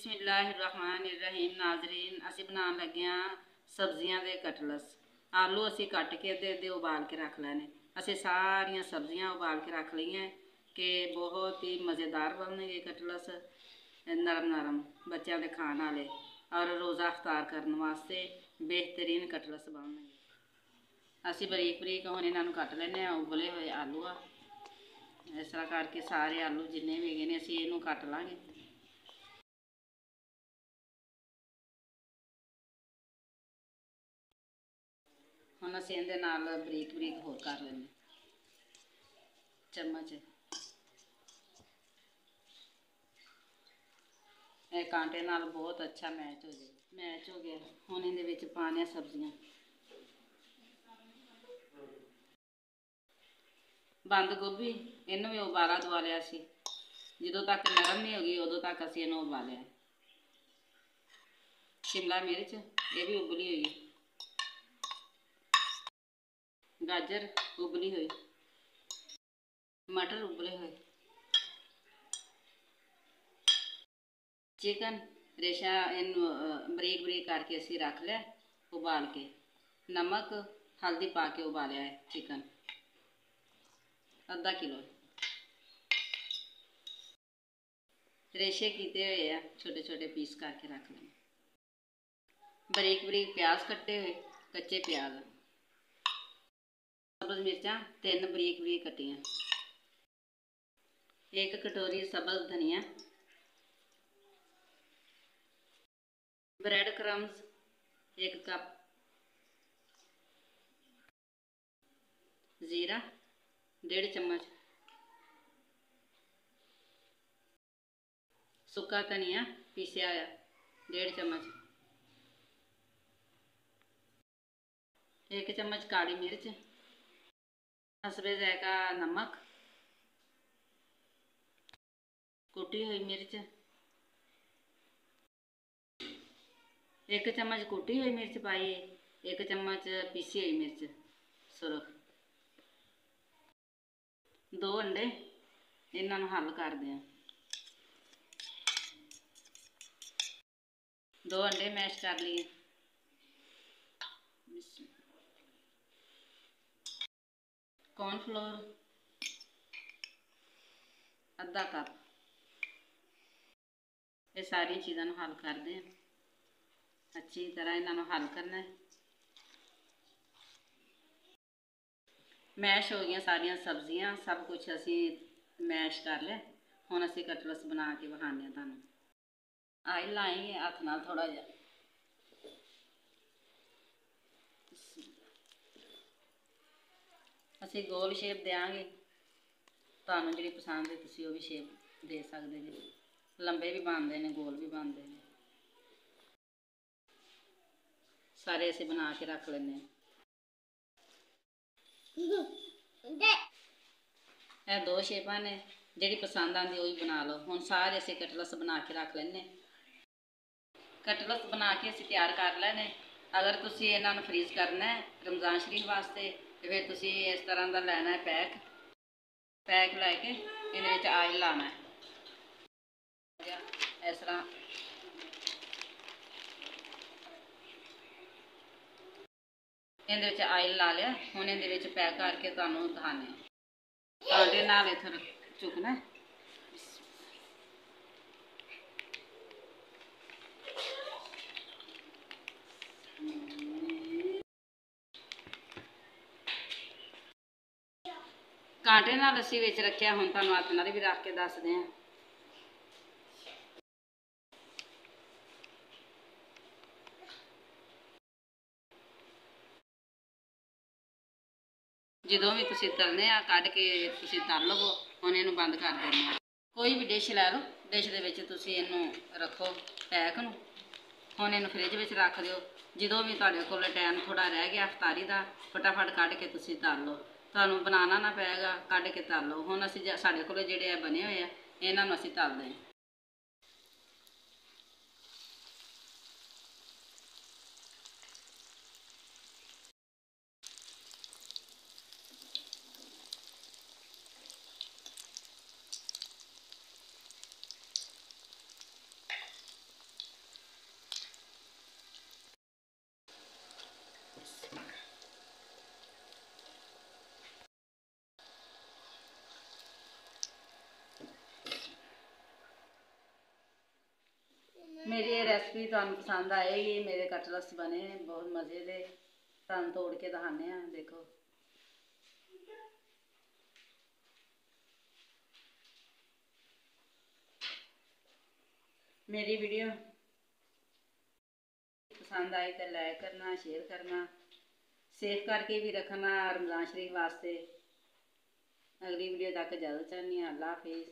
ਬਿਸਮਿਲ੍ਲਾਹਿਰਰਹਿਮਾਨਿਰਰਹੀਮ। ਨਾਜ਼ਰੀਨ, ਅਸੀਂ ਬਣਾਉਣ ਲੱਗੇ ਹਾਂ ਸਬਜ਼ੀਆਂ ਦੇ ਕਟਲਸ। ਆਲੂ ਅਸੀਂ ਕੱਟ ਕੇ ਅੱਧੇ ਅੱਧੇ ਉਬਾਲ ਕੇ ਰੱਖ ਲੈਣੇ। ਅਸੀਂ ਸਾਰੀਆਂ ਸਬਜ਼ੀਆਂ ਉਬਾਲ ਕੇ ਰੱਖ ਲਈਆਂ ਕਿ ਬਹੁਤ ਹੀ ਮਜ਼ੇਦਾਰ ਬਣਨਗੇ ਕਟਲਸ ਨਰਮ ਨਰਮ ਬੱਚਿਆਂ ਦੇ ਖਾਣ ਵਾਲੇ ਔਰ ਰੋਜ਼ਾ ਇਫਤਾਰ ਕਰਨ ਵਾਸਤੇ ਬਿਹਤਰੀਨ ਕਟਲਸ ਬਣਨਗੇ। ਅਸੀਂ ਬਰੀਕ ਬਰੀਕ ਹੁਣ ਇਹਨਾਂ ਨੂੰ ਕੱਟ ਲੈਣੇ ਆ ਉਬਲੇ ਹੋਏ ਆਲੂ ਆ ਇਸ ਤਰ੍ਹਾਂ ਕਰਕੇ ਸਾਰੇ ਆਲੂ ਜਿੰਨੇ ਵੀ ਹੈਗੇ ਨੇ ਅਸੀਂ ਇਹਨੂੰ ਕੱਟ ਲਾਂਗੇ। ਹੁਣ ਅਸੀਂ ਇਹਦੇ ਨਾਲ ਬਰੀਕ ਬਰੀਕ ਹੋਰ ਕਰ ਲੈਂਦੇ ਚਮਚ। ਇਹ ਕਾਂਟੇ ਨਾਲ ਬਹੁਤ ਅੱਛਾ ਮੈਚ ਹੋ ਜਾਏ ਮੈਚ ਹੋ ਗਿਆ। ਹੁਣ ਇਹਦੇ ਵਿੱਚ ਪਾਣੇ ਸਬਜ਼ੀਆਂ। ਬੰਦ ਗੋਭੀ, ਇਹਨੂੰ ਵੀ ਉਬਾਲਾ ਦਵਾ ਲਿਆ ਸੀ। ਜਦੋਂ ਤੱਕ ਨਰਮ ਨਹੀਂ ਹੋ ਗਈ, ਉਦੋਂ ਤੱਕ ਅਸੀਂ ਇਹਨੂੰ ਉਬਾਲਿਆ। ਸ਼ਿਮਲਾ ਮਿਰਚ, ਇਹ ਵੀ ਉਬਲੀ ਹੋਈ ਹੈ ਗਾਜਰ ਉਬਲੀ ਹੋਈ ਮਟਰ ਉਬਲੇ ਹੋਏ ਚਿਕਨ ਰੇਸ਼ਾ ਇਹਨੂੰ ਬਰੀਕ ਬਰੀਕ ਕਰਕੇ ਅਸੀਂ ਰੱਖ ਲਿਆ ਉਬਾਲ ਕੇ ਨਮਕ ਹਲਦੀ ਪਾ ਕੇ ਉਬਾਲਿਆ ਹੈ ਚਿਕਨ ਅੱਧਾ ਕਿਲੋ ਰੇਸ਼ੇ ਕੀਤੇ ਹੋਏ ਆ ਛੋਟੇ ਛੋਟੇ ਪੀਸ ਕਰਕੇ ਰੱਖ ਲੈਣੇ ਬਰੀਕ ਬਰੀਕ ਪਿਆਜ਼ ਕੱਟੇ ਹੋਏ ਕੱਚੇ ਪਿਆਜ਼ ਸਬਜ਼ ਮਿਰਚਾਂ ਤਿੰਨ ਬਰੀਕ ਬਰੀਕ ਕੱਟੀਆਂ। ਇੱਕ ਕਟੋਰੀ ਸਬਜ਼ ਧਨੀਆ। ਬ੍ਰੈਡ ਕ੍ਰਮਸ ਇੱਕ ਕੱਪ। ਜ਼ੀਰਾ ਡੇਢ ਚਮਚ। ਸੁੱਕਾ ਧਨੀਆ ਪੀਸਿਆ ਹੋਇਆ ਡੇਢ ਚਮਚ। ਇੱਕ ਚਮਚ ਕਾਲੀ ਮਿਰਚ। ਹਸਬੇ ਜ਼ਾਇਕਾ ਨਮਕ। ਕੁੱਟੀ ਹੋਈ ਮਿਰਚ। ਇੱਕ ਚਮਚ ਕੁੱਟੀ ਹੋਈ ਮਿਰਚ ਪਾਈਏ ਇੱਕ ਚਮਚ ਪੀਸੀ ਹੋਈ ਮਿਰਚ, ਸੁਰਖ। ਦੋ ਅੰਡੇ, ਇਹਨਾਂ ਨੂੰ ਹੱਲ ਕਰਦੇ ਆ। ਦੋ ਅੰਡੇ ਮੈਸ਼ ਕਰ ਲਈਏ। ਕੌਰਨਫਲੋਰ ਅੱਧਾ ਕੱਪ ਇਹ ਸਾਰੀਆਂ ਚੀਜ਼ਾਂ ਨੂੰ ਹੱਲ ਕਰਦੇ ਹਾਂ। ਅੱਛੀ ਤਰ੍ਹਾਂ ਇਹਨਾਂ ਨੂੰ ਹੱਲ ਕਰਨਾ ਹੈ। ਮੈਸ਼ ਹੋ ਗਈਆਂ ਸਾਰੀਆਂ ਸਬਜ਼ੀਆਂ। ਸਭ ਕੁਝ ਅਸੀਂ ਮੈਸ਼ ਕਰ ਲਿਆ। ਹੁਣ ਅਸੀਂ ਕਟਲਸ ਬਣਾ ਕੇ ਵਿਖਾਉਂਦੇ ਹਾਂ ਤੁਹਾਨੂੰ। ਆਈ ਲਾਏਂਗੇ ਹੱਥ ਨਾਲ ਥੋੜਾ ਜਿਹਾ। ਅਸੀਂ ਗੋਲ ਸ਼ੇਪ ਦੇਾਂਗੇ ਤੁਹਾਨੂੰ ਜਿਹੜੀ ਪਸੰਦ ਹੈ ਤੁਸੀਂ ਉਹ ਵੀ ਸ਼ੇਪ ਦੇ ਸਕਦੇ ਜੀ। ਲੰਬੇ ਵੀ ਬਣਦੇ ਨੇ, ਗੋਲ ਵੀ ਬਣਦੇ ਨੇ। ਸਾਰੇ ਅਸੀਂ ਬਣਾ ਕੇ ਰੱਖ ਲੈਂਦੇ ਹਾਂ। ਇਹ ਦੋ ਸ਼ੇਪਾਂ ਨੇ, ਜਿਹੜੀ ਪਸੰਦ ਆਂਦੀ ਉਹ ਹੀ ਬਣਾ ਲਓ। ਹੁਣ ਸਾਰੇ ਅਸੀਂ ਕਟਲਸ ਬਣਾ ਕੇ ਰੱਖ ਲੈਣੇ ਕਟਲਸ ਬਣਾ ਕੇ ਅਸੀਂ ਤਿਆਰ ਕਰ ਲੈਣੇ। ਅਗਰ ਤੁਸੀਂ ਇਹਨਾਂ ਨੂੰ ਫਰੀਜ਼ ਕਰਨਾ ਹੈ ਰਮਜ਼ਾਨ ਸ਼ਰੀਫ ਵਾਸਤੇ ਤੇ ਫਿਰ ਤੁਸੀਂ ਇਸ ਤਰ੍ਹਾਂ ਦਾ ਲੈਣਾ ਹੈ ਪੈਕ। ਪੈਕ ਲੈ ਕੇ ਇਹਦੇ ਵਿੱਚ ਆਇਲ ਲਾਣਾ ਹੈ। ਇਸ ਤਰ੍ਹਾਂ। ਇਹਦੇ ਵਿੱਚ ਆਇਲ ਲਾ ਲਿਆ। ਹੁਣ ਇਹਦੇ ਵਿੱਚ ਪੈਕ ਕਰਕੇ ਤੁਹਾਨੂੰ ਦਿਖਾਣੇ ਤੁਹਾਡੇ ਨਾਲ ਇਥਰ ਚੁੱਕਣਾ ਕਾਂਟੇ ਨਾਲ ਅਸੀਂ ਵਿੱਚ ਰੱਖਿਆ, ਹੁਣ ਤੁਹਾਨੂੰ ਹੱਥ ਨਾਲ ਵੀ ਰੱਖ ਕੇ ਦੱਸਦੇ ਹਾਂ। ਜਦੋਂ ਵੀ ਤੁਸੀਂ ਤਲਨੇ ਆ, ਕੱਢ ਕੇ ਤੁਸੀਂ ਤਲ ਲਵੋ, ਹੁਣ ਇਹਨੂੰ ਬੰਦ ਕਰ ਦੇਣਾ ਕੋਈ ਵੀ ਡਿਸ਼ ਲੈ ਲਓ, ਡਿਸ਼ ਦੇ ਵਿੱਚ ਤੁਸੀਂ ਇਹਨੂੰ ਰੱਖੋ ਪੈਕ ਨੂੰ। ਹੁਣ ਇਹਨੂੰ ਫ੍ਰਿਜ ਵਿੱਚ ਰੱਖ ਦਿਓ। ਜਦੋਂ ਵੀ ਤੁਹਾਡੇ ਕੋਲ ਟਾਈਮ ਥੋੜਾ ਰਹਿ ਗਿਆ, ਅਫਤਾਰੀ ਦਾ, ਫਟਾਫਟ ਕੱਢ ਕੇ ਤੁਸੀਂ ਤਲ ਲਓ। ਤੁਹਾਨੂੰ ਬਣਾਉਣਾ ਨਾ ਪਏਗਾ, ਕੱਢ ਕੇ ਤਲ ਲਓ। ਹੁਣ ਅਸੀਂ ਜ, ਸਾਡੇ ਕੋਲ ਜਿਹੜੇ ਆ ਬਣੇ ਹੋਏ ਆ, ਇਹਨਾਂ ਨੂੰ ਅਸੀਂ ਤਲਦੇ ਹਾਂ ਮੇਰੀ ਇਹ ਰੈਸਪੀ ਤੁਹਾਨੂੰ ਪਸੰਦ ਆਏਗੀ ਮੇਰੇ ਕਟਲਸ ਬਣੇ ਬਹੁਤ ਮਜ਼ੇ ਦੇ। ਤੁਹਾਨੂੰ ਤੋੜ ਕੇ ਦਿਖਾਉਂਦੇ ਆ ਦੇਖੋ। ਮੇਰੀ ਵੀਡੀਓ ਪਸੰਦ ਆਈ ਤਾਂ ਲਾਈਕ ਕਰਨਾ ਸ਼ੇਅਰ ਕਰਨਾ ਸੇਵ ਕਰਕੇ ਵੀ ਰੱਖਣਾ ਰਮਜ਼ਾਨ ਸ਼ਰੀਫ ਵਾਸਤੇ। ਅਗਲੀ ਵੀਡੀਓ ਤੱਕ ਜਲਦ ਚਾਹੁੰਦੀ ਅੱਲਾ ਹਾਫਿਜ਼।